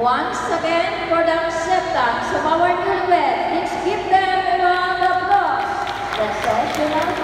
Once again for the acceptance of our newlyweds, let's give them a round of applause. The social